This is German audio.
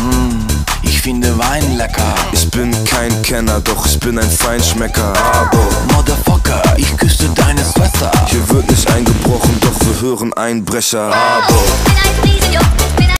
Mm, ich finde Wein lecker. Ich bin kein Kenner, doch ich bin ein Feinschmecker. Aber Motherfucker, ich küsste deine Schwester. hier wird nicht eingebrochen, doch wir hören Einbrecher. Aber